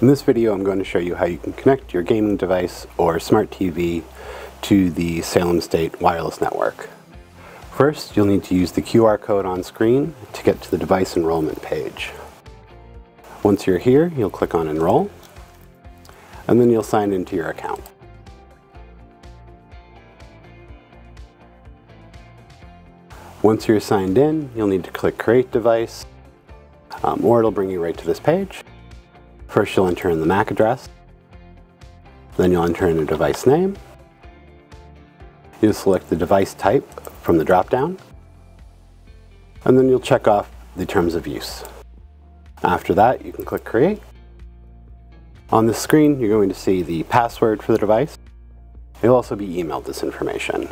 In this video I'm going to show you how you can connect your gaming device or smart TV to the Salem State wireless network. First you'll need to use the QR code on screen to get to the device enrollment page. Once you're here you'll click on enroll and then you'll sign into your account. Once you're signed in, you'll need to click Create Device, um, or it'll bring you right to this page. First you'll enter in the MAC address, then you'll enter in a device name. You'll select the device type from the drop-down, and then you'll check off the terms of use. After that, you can click Create. On the screen, you're going to see the password for the device. You'll also be emailed this information.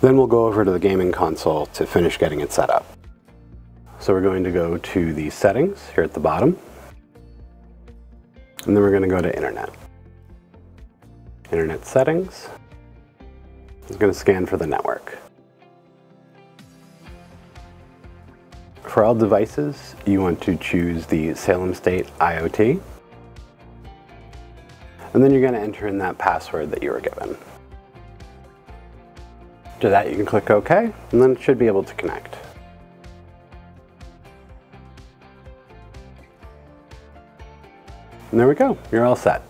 Then we'll go over to the gaming console to finish getting it set up. So we're going to go to the settings here at the bottom. And then we're going to go to internet. Internet settings. It's going to scan for the network. For all devices, you want to choose the Salem State IoT. And then you're going to enter in that password that you were given. After that, you can click OK, and then it should be able to connect. And there we go, you're all set.